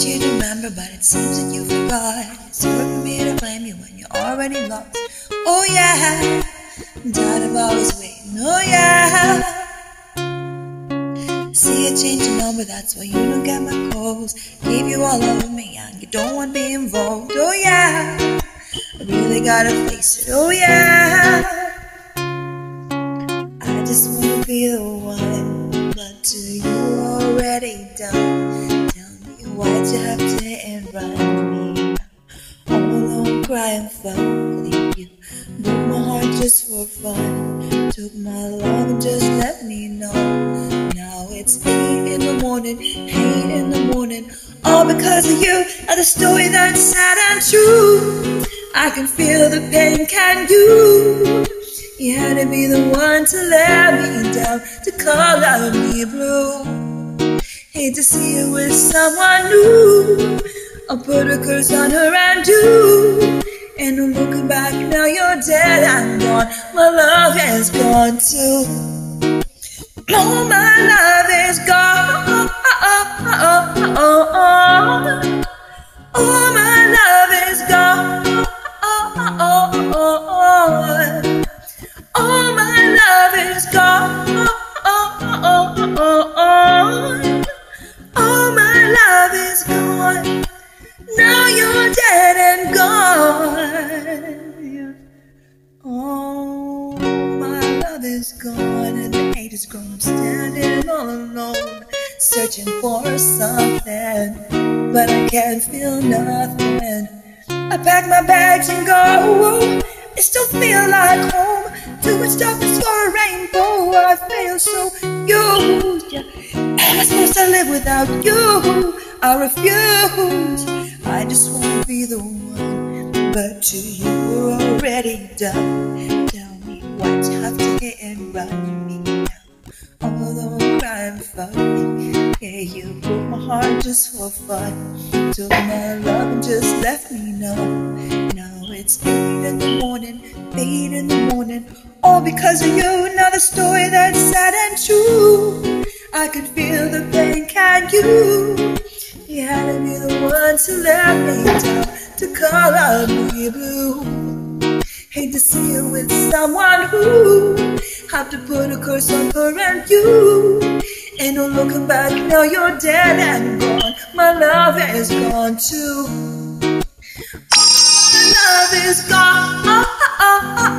that you remember, but it seems that you forgot. It's for me to blame you when you're already lost. Oh yeah, tired of always waiting. Oh yeah. See you change your number, that's why you don't get my calls. Leave you all over me and you don't want to be involved. Oh yeah, I really gotta face it. Oh yeah, I just wanna be the one, but to you already done. Why'd you have to invite me? All alone crying for you. Broke my heart just for fun. Took my love and just let me know. Now it's eight in the morning, eight in the morning. All because of you. Now the story that's sad and true. I can feel the pain, can you? You had to be the one to let me down, to call out me blue. Hate to see you with someone new. I'll put a curse on her and you. And I'm looking back, now you're dead and gone. My love has gone too. Oh, my love is gone and the hate is gone. I'm standing all alone, searching for something, but I can't feel nothing. I pack my bags and go. I still feel like home. Too much darkness for a rainbow. I feel so used. Am I supposed to live without you? I refuse. I just wanna be the one, but to you we're already done. Get and run me down. Although I'm me, yeah, you broke my heart just for fun. Took my love and just left me numb. Now it's eight in the morning, eight in the morning, all because of you. Another story that's sad and true. I can feel the pain, can you? You had to be the one to let me down, to call out me blue. Hate to see you with someone who have to put a curse on her and you. Ain't no looking back, now you're dead and gone. My love is gone too. My love is gone. Oh, oh, oh,